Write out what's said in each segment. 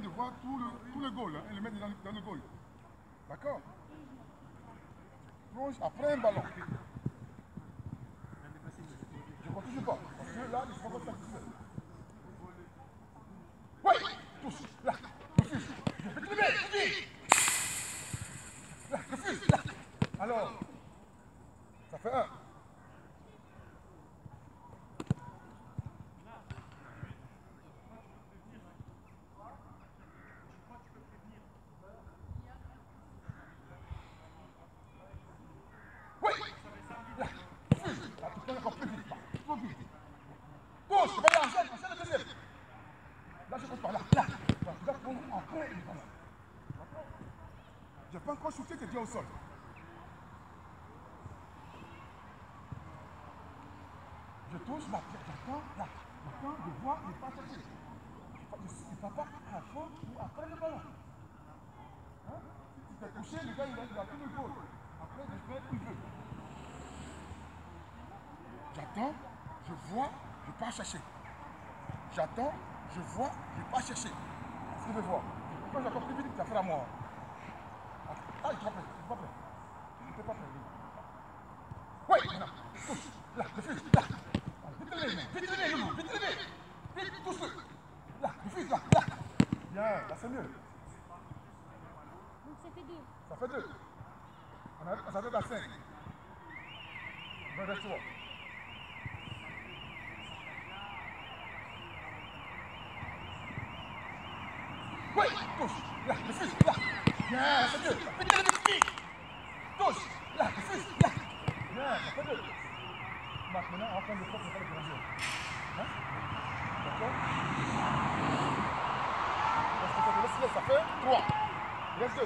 de voir tout le, tout le goal et le mettre dans le goal. D'accord Après un ballon. Je ne continue pas. Parce que là, il ne pas satisfaire. Oui Touche. Là. Refuse. Vite, vite. Là, refuse. Là. Alors, ça fait un. Oui Là, refuse. Là, tu prends encore plus vite. Trop vite. Touche, regarde, enchaîne, enchaîne le deuxième. Là, je compte pas. Là, là. Là, tu dois prendre après le ballon. D'accord Je n'ai pas encore shooté, tu es déjà au sol. Je touche, j'attends. J'attends de voir ne pas chercher. Il ne pas avant ou après le ballon. Hein? Si tu t'es touché, le gars, il a, il a tout le goal. Après, je fais où il veut. J'attends, je vois, je pars chercher. J'attends, je vois, je pars chercher. Ce que je veux voir. Quand j'attends plus vite, ça fait à moi. Ah, il est pas prêt, il est pas prêt. Il n'est pas prêt. Oui, maintenant, touche. Là, refuse, là. Vite lever, vite lever, Loulou, vite lever. Vite, touche-le. Là, refuse, là, là. Bien, là c'est mieux. Donc ça fait deux. Ça fait deux. On a, on s'arrête à cinq. Il reste trois. Oui, touche. Là, refuse, là. Bien, c'est mieux. Vite, vite, vite, vite. Touche. Là, refuse, là. Bien, ça fait deux. Marc, maintenant, on va prendre le propre pour faire le. Hein? Parce que ça fait 3. Il reste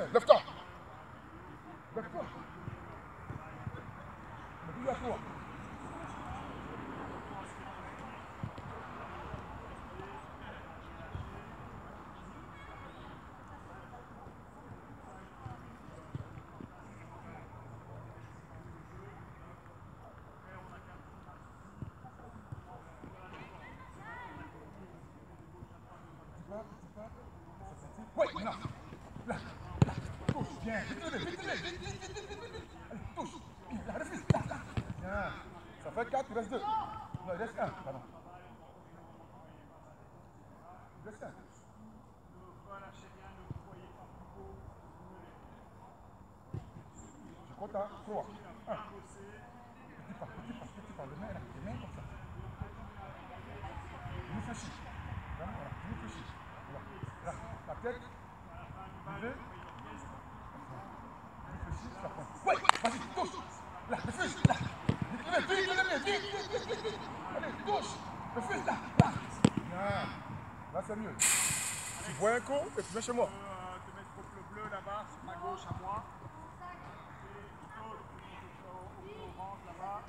there. Lift up. Lift up. Lift up. Wait, no. Bien, vite-le, touche. Il. Bien. Ça fait 4, il reste 2. Non, il reste 1, pardon. Il reste 1. Je compte à 3. 1. Petit pas, petit petit. Le main, le main comme ça. Voilà. Voilà. La tête, Tu vois un con et tu viens chez moi. Tu mets mettre au bleu là-bas, sur ma gauche à moi. Et au orange là-bas.